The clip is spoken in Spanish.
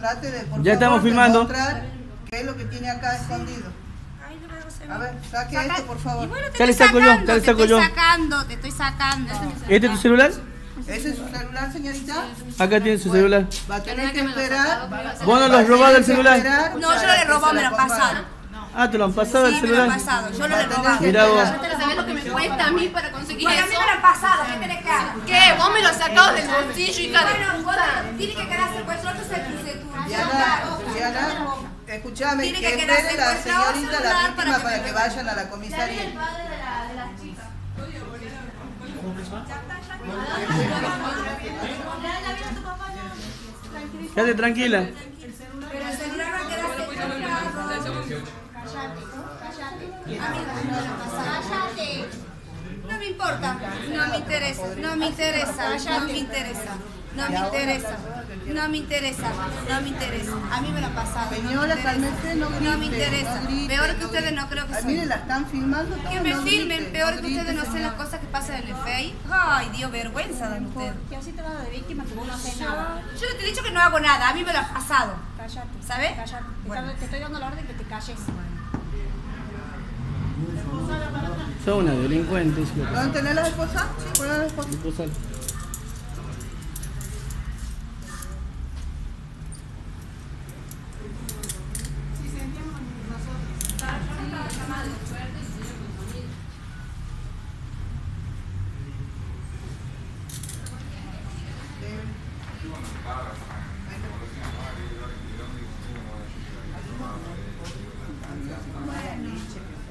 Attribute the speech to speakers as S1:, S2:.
S1: trate de, por
S2: Ya estamos filmando.
S1: demostrar qué es lo que tiene acá escondido.
S3: No
S1: A ver, saque
S3: Saca-
S1: esto, por favor.
S3: Bueno, te
S2: Ya le
S3: estoy
S2: saco yo,
S3: sacando,
S2: ya le
S3: te
S2: saco
S3: estoy
S2: yo.
S3: sacando, te estoy sacando.
S2: ¿Este es tu celular?
S1: ¿Ese es su celular, señorita?
S2: Acá tiene su celular.
S1: Va a tener que esperar.
S2: ¿Vos no lo has robado el celular?
S3: No, yo
S1: para
S3: le robó,
S1: se
S3: me lo
S1: ponga.
S3: pasaron.
S2: Ah, te lo han pasado el
S3: Sí, me lo han
S2: celular.
S3: pasado, yo
S1: a
S3: he robado.
S2: Mirá vos.
S1: esperar.
S4: ¿Sabés lo que me cuesta a mí para conseguir eso?
S3: Pasado, ¿qué.
S4: Vos me lo sacás del bolsillo, hija de
S3: Bueno, vos tiene que quedar secuestrado Tiene
S1: que
S3: que
S1: espere la señorita, la víctima,
S3: para que
S1: vayan a la comisaría.
S2: Quédate tranquila.
S3: Pero el celular va a quedar secuestrado. No me importa, no me interesa, no me interesa, no me interesa, no me interesa, no me interesa, no me interesa. A mí me lo han pasado. no me
S1: Señora, no
S3: me interesa. Peor que ustedes no creo que
S1: Ah,
S3: son.
S1: Mire, la están filmando. todo,
S3: Que me filmen, peor que ustedes no sé las cosas que pasan en el Face. Ay, Dios, vergüenza ustedes.
S5: Que así te vas de víctima que vos no haces nada.
S3: Yo no te he dicho que no hago nada, a mí me lo han pasado.
S5: Cállate.
S3: ¿Sabes?
S5: Cállate. Te,
S3: Bueno.
S5: estoy- te estoy dando la orden que te calles
S2: delincuente.
S1: ¿Dónde tenés la esposa? Sí, ponés la